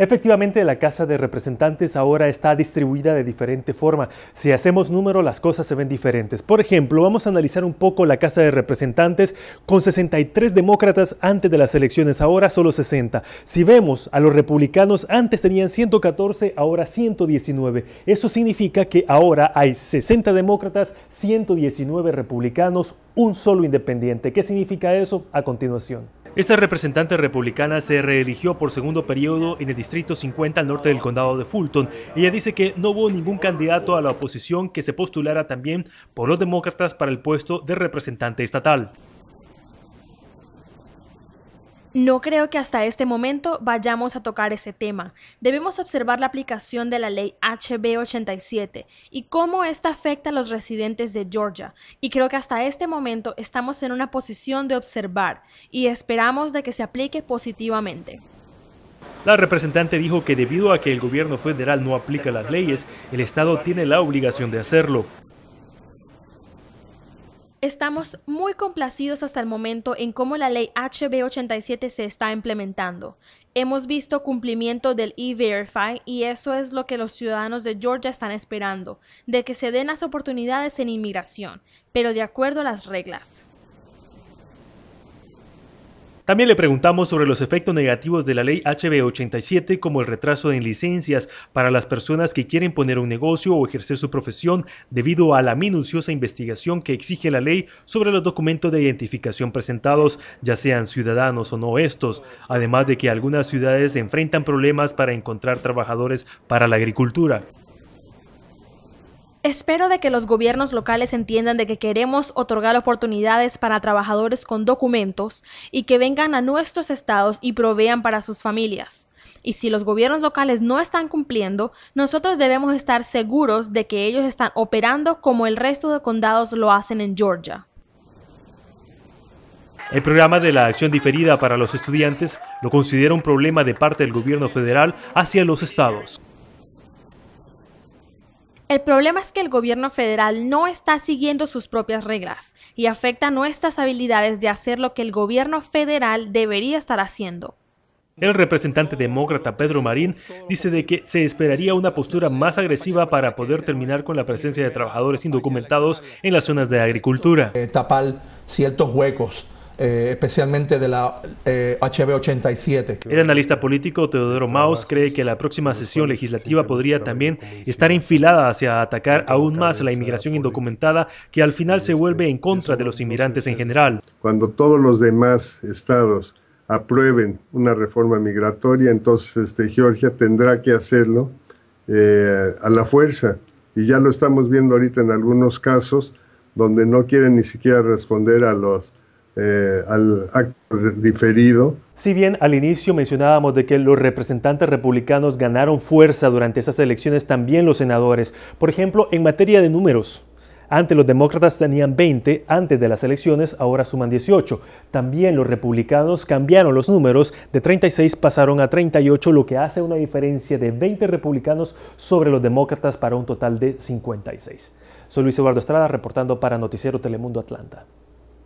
Efectivamente, la Casa de Representantes ahora está distribuida de diferente forma. Si hacemos número, las cosas se ven diferentes. Por ejemplo, vamos a analizar un poco la Casa de Representantes con 63 demócratas antes de las elecciones, ahora solo 60. Si vemos a los republicanos, antes tenían 114, ahora 119. Eso significa que ahora hay 60 demócratas, 119 republicanos, un solo independiente. ¿Qué significa eso? A continuación. Esta representante republicana se reeligió por segundo periodo en el Distrito 50 al norte del condado de Fulton. Ella dice que no hubo ningún candidato a la oposición que se postulara también por los demócratas para el puesto de representante estatal. No creo que hasta este momento vayamos a tocar ese tema. Debemos observar la aplicación de la ley HB 87 y cómo esta afecta a los residentes de Georgia. Y creo que hasta este momento estamos en una posición de observar y esperamos de que se aplique positivamente. La representante dijo que debido a que el gobierno federal no aplica las leyes, el Estado tiene la obligación de hacerlo. Estamos muy complacidos hasta el momento en cómo la ley HB 87 se está implementando. Hemos visto cumplimiento del E-Verify y eso es lo que los ciudadanos de Georgia están esperando, de que se den las oportunidades en inmigración, pero de acuerdo a las reglas. También le preguntamos sobre los efectos negativos de la ley HB 87 como el retraso en licencias para las personas que quieren poner un negocio o ejercer su profesión debido a la minuciosa investigación que exige la ley sobre los documentos de identificación presentados, ya sean ciudadanos o no estos, además de que algunas ciudades enfrentan problemas para encontrar trabajadores para la agricultura. Espero de que los gobiernos locales entiendan de que queremos otorgar oportunidades para trabajadores con documentos y que vengan a nuestros estados y provean para sus familias. Y si los gobiernos locales no están cumpliendo, nosotros debemos estar seguros de que ellos están operando como el resto de condados lo hacen en Georgia. El programa de la acción diferida para los estudiantes lo considera un problema de parte del gobierno federal hacia los estados. El problema es que el gobierno federal no está siguiendo sus propias reglas y afecta nuestras habilidades de hacer lo que el gobierno federal debería estar haciendo. El representante demócrata Pedro Marín dice de que se esperaría una postura más agresiva para poder terminar con la presencia de trabajadores indocumentados en las zonas de agricultura. Eh, tapar ciertos huecos eh, especialmente de la HB 87. El analista político Teodoro Maus cree que la próxima sesión legislativa podría también estar enfilada hacia atacar aún más la inmigración indocumentada que al final se vuelve en contra de los inmigrantes en general. Cuando todos los demás estados aprueben una reforma migratoria, entonces este, Georgia tendrá que hacerlo eh, a la fuerza. Y ya lo estamos viendo ahorita en algunos casos donde no quieren ni siquiera responder a los eh, al acto diferido. Si bien al inicio mencionábamos de que los representantes republicanos ganaron fuerza durante esas elecciones, también los senadores. Por ejemplo, en materia de números, antes los demócratas tenían 20 antes de las elecciones, ahora suman 18. También los republicanos cambiaron los números, de 36 pasaron a 38, lo que hace una diferencia de 20 republicanos sobre los demócratas para un total de 56. Soy Luis Eduardo Estrada reportando para Noticiero Telemundo Atlanta.